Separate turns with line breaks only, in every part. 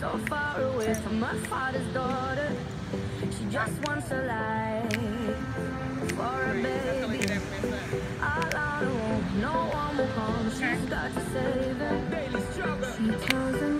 so far away from my father's daughter. She just wants a life for a baby. All I want, no one will come. She's got to save her. She tells him.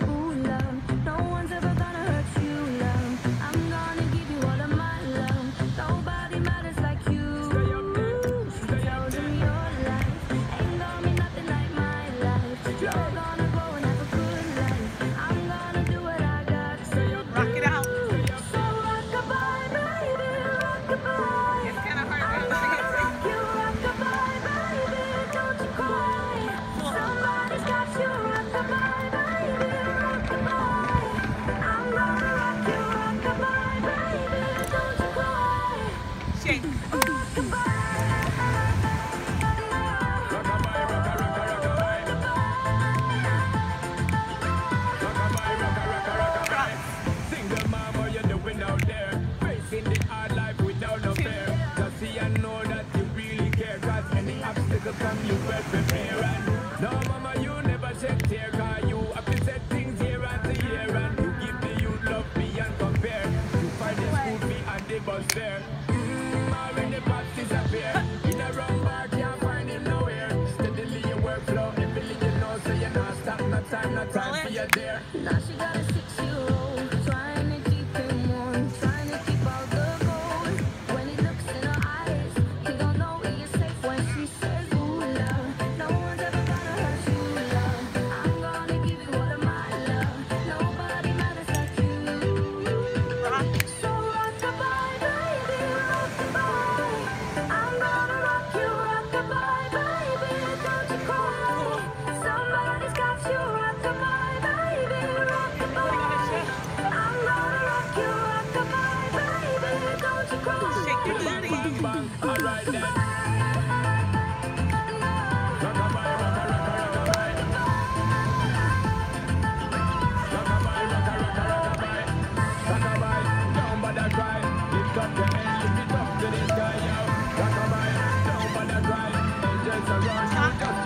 come you every prepare. and no mama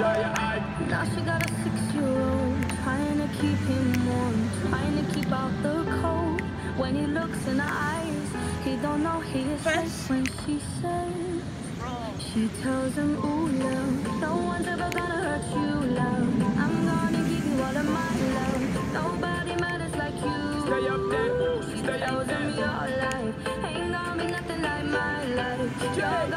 Now she got a six-year-old trying to keep him warm, trying to keep out the cold. When he looks in her eyes, he don't know he is safe when she says. She tells him, ooh, love, no one's ever gonna hurt you, love. I'm gonna give you all of my love. Nobody matters like you.
Stay up there,
ooh,
stay up
there. She
him
your life ain't gonna be nothing like my life. You're